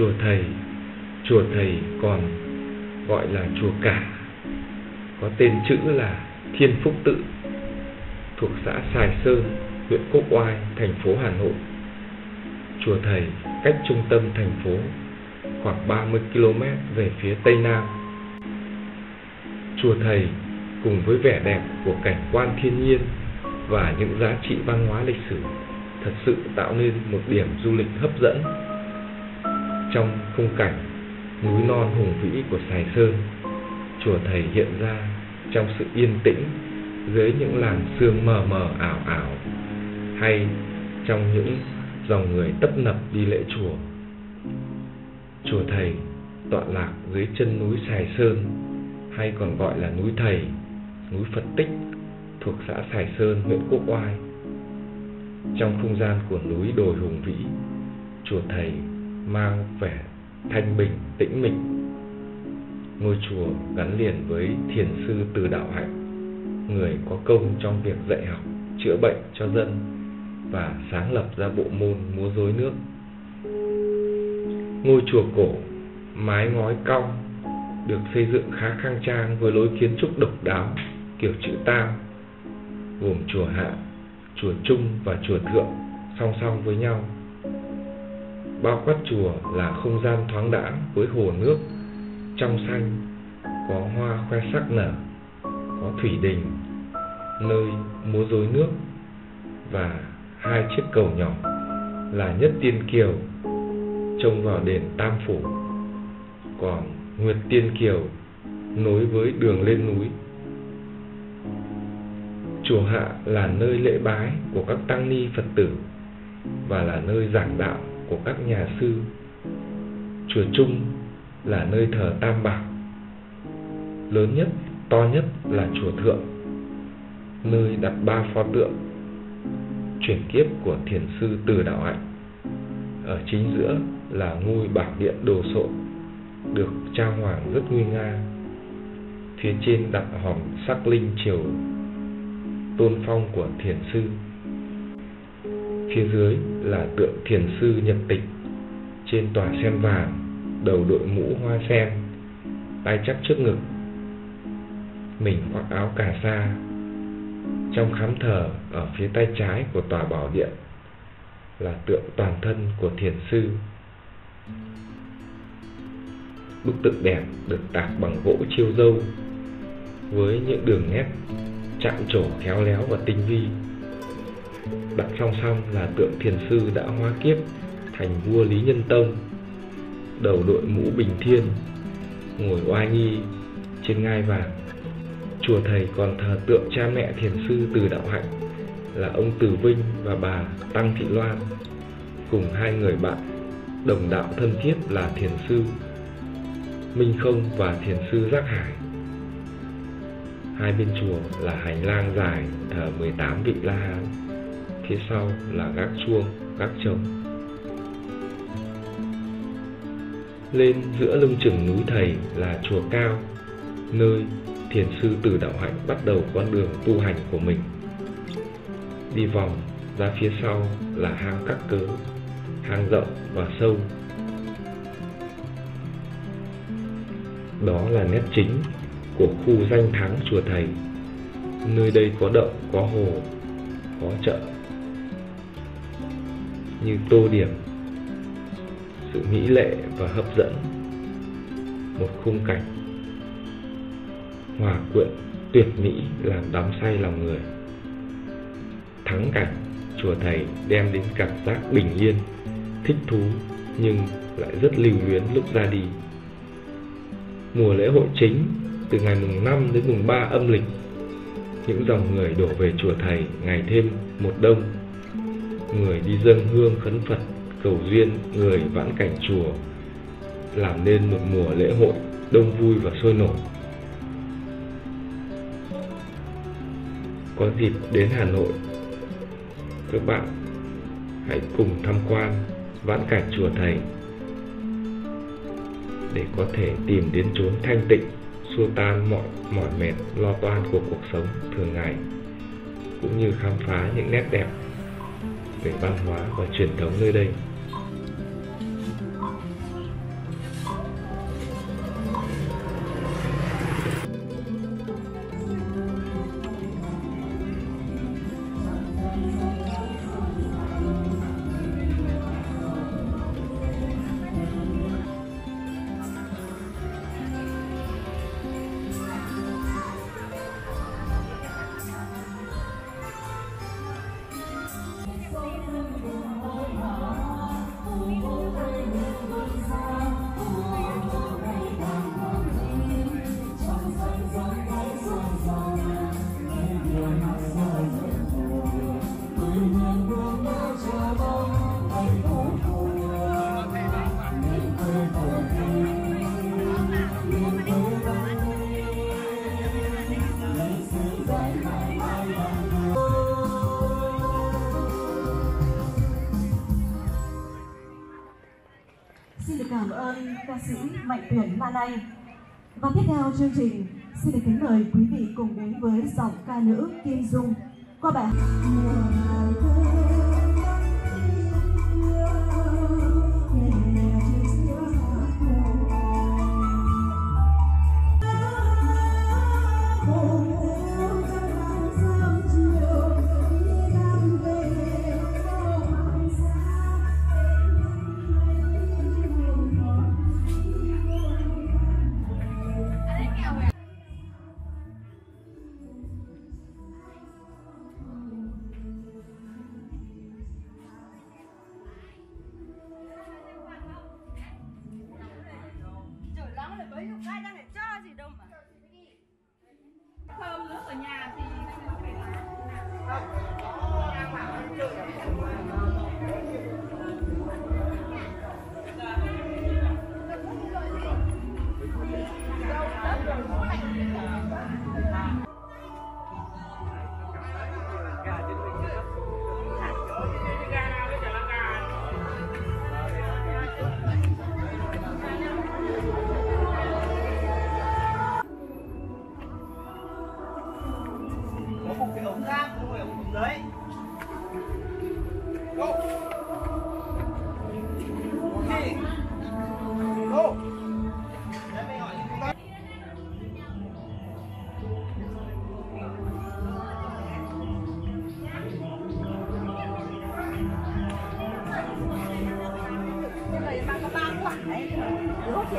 Chùa Thầy Chùa Thầy còn gọi là Chùa Cả Có tên chữ là Thiên Phúc Tự Thuộc xã Sài Sơn, huyện Quốc Oai, thành phố Hà Nội Chùa Thầy cách trung tâm thành phố khoảng 30 km về phía tây nam. Chùa Thầy cùng với vẻ đẹp của cảnh quan thiên nhiên và những giá trị văn hóa lịch sử thật sự tạo nên một điểm du lịch hấp dẫn. Trong khung cảnh núi non hùng vĩ của Sài Sơn, chùa Thầy hiện ra trong sự yên tĩnh dưới những làn sương mờ mờ ảo ảo hay trong những dòng người tấp nập đi lễ chùa. Chùa Thầy tọa lạc dưới chân núi Sài Sơn hay còn gọi là núi Thầy, núi Phật Tích thuộc xã Sài Sơn, huyện Quốc Oai. Trong không gian của núi đồi hùng vĩ, chùa Thầy mang vẻ thanh bình, tĩnh mịch. Ngôi chùa gắn liền với thiền sư Từ Đạo Hạnh, người có công trong việc dạy học, chữa bệnh cho dân và sáng lập ra bộ môn múa rối nước. Ngôi chùa cổ, mái ngói cong, được xây dựng khá khang trang với lối kiến trúc độc đáo, kiểu chữ tam, gồm chùa hạ, chùa trung và chùa thượng song song với nhau. Bao quát chùa là không gian thoáng đãng với hồ nước. Trong xanh, có hoa khoe sắc nở, có thủy đình, nơi múa rối nước và hai chiếc cầu nhỏ là nhất tiên kiều trông vào đền tam phủ. Còn nguyệt tiên kiều nối với đường lên núi. Chùa hạ là nơi lễ bái của các tăng ni phật tử và là nơi giảng đạo của các nhà sư chùa trung là nơi thờ tam bảo lớn nhất to nhất là chùa thượng nơi đặt ba pho tượng chuyển kiếp của thiền sư Từ Đạo Hạnh. Ở chính giữa là ngôi bảo điện đồ sộ, được trang hoàng rất nguy nga. Phía trên đặt hòm sắc linh triều tôn phong của thiền sư. Phía dưới là tượng thiền sư nhập tịch, trên tòa sen vàng, đầu đội mũ hoa sen, tay chắp trước ngực. Mình khoác áo cà sa trong khám thờ ở phía tay trái của tòa bảo điện là tượng toàn thân của thiền sư. Bức tượng đẹp được tạc bằng gỗ chiêu dâu với những đường nét chạm trổ khéo léo và tinh vi. Đặt song song là tượng thiền sư đã hóa kiếp thành vua Lý Nhân Tông, đầu đội mũ bình thiên, ngồi oai nghi trên ngai vàng chùa thầy còn thờ tượng cha mẹ thiền sư Từ Đạo Hạnh là ông Từ Vinh và bà Tăng Thị Loan cùng hai người bạn đồng đạo thân thiết là thiền sư Minh Không và thiền sư Giác Hải. Hai bên chùa là hành lang dài thờ 18 vị La Hán, phía sau là gác chuông, gác trống. Lên giữa lưng chừng núi thầy là chùa cao, nơi thiền sư Từ Đạo Hạnh bắt đầu con đường tu hành của mình. Đi vòng ra phía sau là hang các cớ, hang rộng và sâu. Đó là nét chính của khu danh thắng chùa Thầy. Nơi đây có động, có hồ, có chợ. Như tô điểm, sự mỹ lệ và hấp dẫn, một khung cảnh hòa quyện tuyệt mỹ làm đắm say lòng người. Thắng cảnh, chùa thầy đem đến cảm giác bình yên, thích thú nhưng lại rất lưu luyến lúc ra đi. Mùa lễ hội chính, từ ngày mùng 5 đến mùng 3 âm lịch, những dòng người đổ về chùa thầy ngày thêm một đông người đi dâng hương khấn phật, cầu duyên, người vãn cảnh chùa, làm nên một mùa lễ hội đông vui và sôi nổi. Có dịp đến Hà Nội, các bạn hãy cùng tham quan vãn cảnh chùa thầy để có thể tìm đến chốn thanh tịnh, xua tan mọi mỏi mệt, lo toan của cuộc sống thường ngày, cũng như khám phá những nét đẹp về văn hóa và truyền thống nơi đây. Cảm ơn ca sĩ Mạnh Tuyển Lan Anh. Và tiếp theo chương trình, xin được kính mời quý vị cùng đến với giọng ca nữ Kim Dung qua bài Trời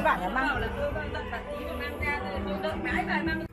bạn thì bảo là mang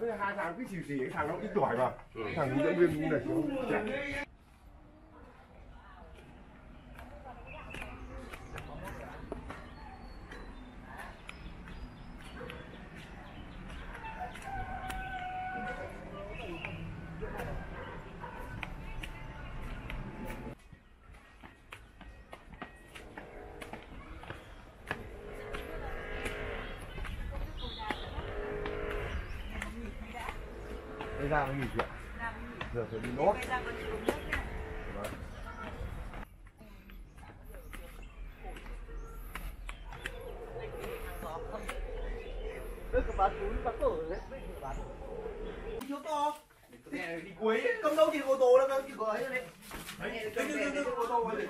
Bây giờ hai thằng cứ xì xì cái thằng nó ít tuổi mà. Thằng hướng dẫn viên này ra nó nghỉ chuyện Giờ phải đi nốt Thiếu. Đi cuối. Không đâu thì ô tô đâu, chỉ có ấy đấy. Đấy, đấy, đấy, đấy, ô tô ấy